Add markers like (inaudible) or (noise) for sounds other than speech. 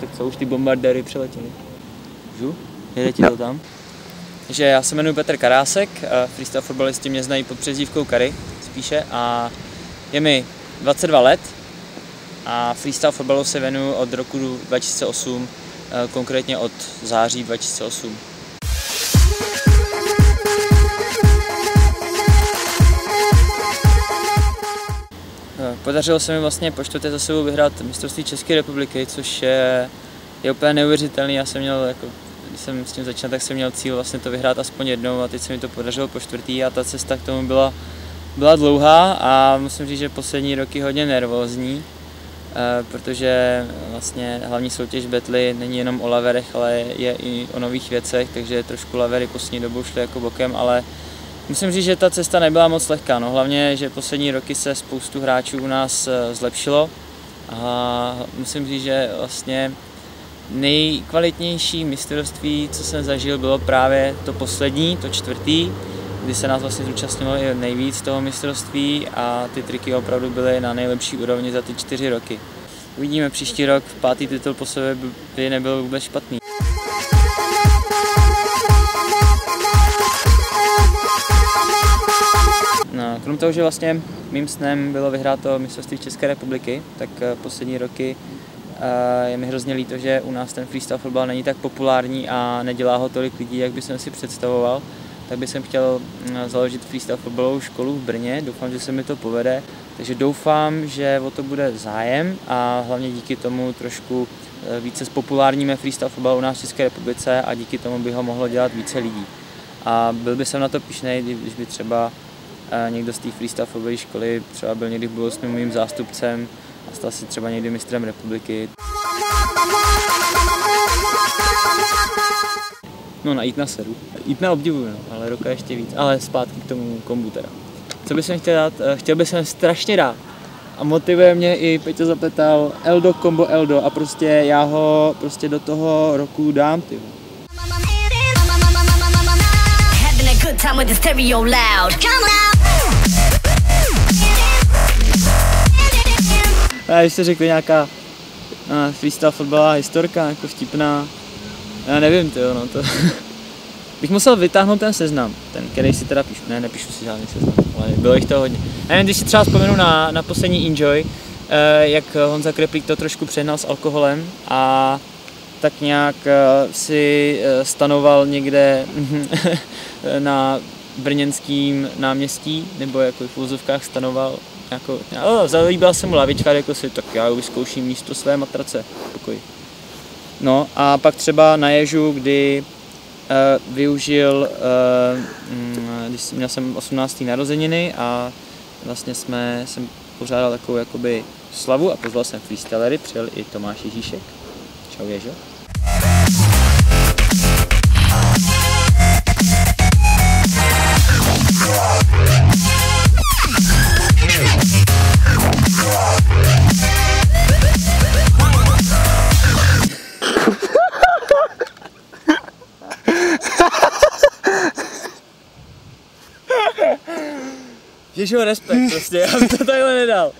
Tak co, už ty bombardéry přiletěly? Můžu? Jede ti to tam? že já se jmenuji Petr Karásek, freestyle fotbalisti mě znají pod přezdívkou Kary spíše a je mi 22 let a freestyle fotbalu se věnuju od roku 2008, eh, konkrétně od září 2008. podařilo se mi vlastně po čtvrté za sebou vyhrát mistrovství České republiky, což je, je úplně neuvěřitelný. Já jsem měl jako když jsem s tím začal, tak jsem měl cíl vlastně to vyhrát aspoň jednou a teď se mi to podařilo po čtvrtý a ta cesta k tomu byla, byla dlouhá a musím říct, že poslední roky hodně nervózní, eh, protože vlastně hlavní soutěž Betly není jenom o laverech, ale je i o nových věcech, takže trošku lavery poslední dobou šly jako bokem, ale musím říct, že ta cesta nebyla moc lehká, no hlavně, že poslední roky se spoustu hráčů u nás eh, zlepšilo a musím říct, že vlastně Nejkvalitnější mistrovství, co jsem zažil, bylo právě to poslední, to čtvrtý, kdy se nás vlastně zúčastnilo i nejvíc toho mistrovství a ty triky opravdu byly na nejlepší úrovni za ty čtyři roky. Uvidíme příští rok, pátý titul po sobě by nebyl vůbec špatný. Krom toho, že vlastně mým snem bylo vyhrát to mistrovství České republiky, tak eh, poslední roky je mi hrozně líto, že u nás ten freestyle fotbal není tak populární a nedělá ho tolik lidí, jak bych si představoval. Tak bych chtěl mm, založit freestyle fotbalovou školu v Brně, doufám, že se mi to povede. Takže doufám, že o to bude zájem a hlavně díky tomu trošku e, více spopulárníme freestyle fotbal u nás v České republice a díky tomu by ho mohlo dělat více lidí. A byl by jsem na to pišnej, když by třeba e, někdo z té freestyle školy třeba byl někdy v budoucnu mým zástupcem, a stal se třeba někdy mistrem republiky. No na na seru. na obdivuju, no, ale roka ještě víc. Ale zpátky k tomu kombu teda. Co bych chtěl dát? Eh, chtěl bych strašně dát. A motivuje mě i Peťo Zapetal Eldo Combo Eldo a prostě já ho prostě do toho roku dám, ty. time with the stereo loud. Come on A když se řekli nějaká freestyle fotbalová historka, jako vtipná, já nevím, ty no to... (laughs) bych musel vytáhnout ten seznam, ten, který si teda píšu, ne, nepíšu si žádný seznam, ale bylo jich to hodně. Já nevím, když si třeba vzpomenu na, na poslední Enjoy, uh, jak Honza Kreplík to trošku přehnal s alkoholem a tak nějak uh, si uh, stanoval někde (laughs) na brněnským náměstí, nebo jako v úzovkách stanoval jako, jo, zalíbila se mu lavička, jako si, tak já vyzkouším místo své matrace pokoj. No a pak třeba na ježu, kdy uh, využil, uh, když měl jsem 18. narozeniny a vlastně jsme, jsem pořádal takovou jakoby slavu a pozval jsem freestylery, přijel i Tomáš Ježíšek. Čau Ježo. Ježiš, respekt prostě, já bych to takhle nedal.